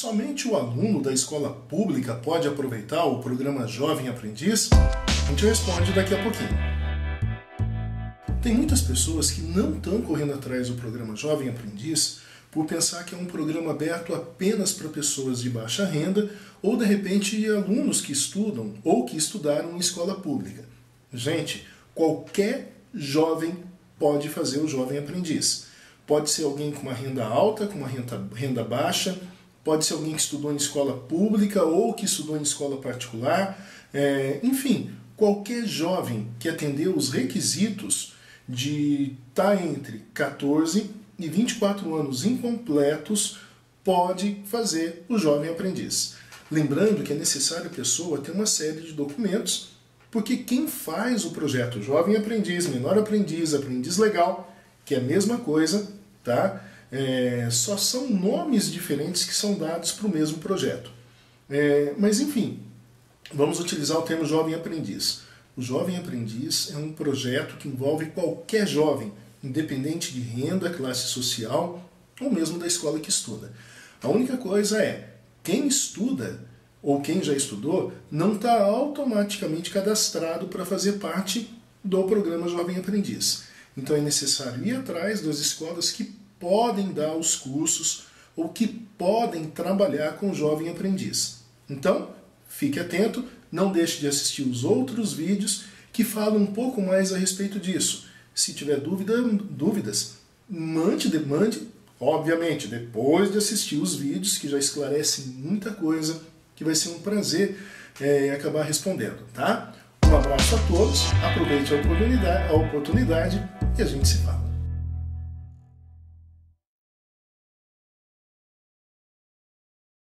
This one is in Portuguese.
Somente o aluno da escola pública pode aproveitar o programa Jovem Aprendiz? A gente responde daqui a pouquinho. Tem muitas pessoas que não estão correndo atrás do programa Jovem Aprendiz por pensar que é um programa aberto apenas para pessoas de baixa renda ou de repente alunos que estudam ou que estudaram em escola pública. Gente, qualquer jovem pode fazer o Jovem Aprendiz. Pode ser alguém com uma renda alta, com uma renda, renda baixa, pode ser alguém que estudou em escola pública ou que estudou em escola particular, é, enfim, qualquer jovem que atendeu os requisitos de estar tá entre 14 e 24 anos incompletos pode fazer o jovem aprendiz. Lembrando que é necessário a pessoa ter uma série de documentos, porque quem faz o projeto Jovem Aprendiz, Menor Aprendiz, Aprendiz Legal, que é a mesma coisa, tá? É, só são nomes diferentes que são dados para o mesmo projeto. É, mas enfim, vamos utilizar o termo jovem aprendiz. O jovem aprendiz é um projeto que envolve qualquer jovem, independente de renda, classe social ou mesmo da escola que estuda. A única coisa é, quem estuda ou quem já estudou não está automaticamente cadastrado para fazer parte do programa Jovem Aprendiz. Então é necessário ir atrás das escolas que podem dar os cursos ou que podem trabalhar com o jovem aprendiz. Então, fique atento, não deixe de assistir os outros vídeos que falam um pouco mais a respeito disso. Se tiver dúvida, dúvidas, mande, mande, obviamente, depois de assistir os vídeos que já esclarecem muita coisa, que vai ser um prazer é, acabar respondendo, tá? Um abraço a todos, aproveite a oportunidade, a oportunidade e a gente se fala.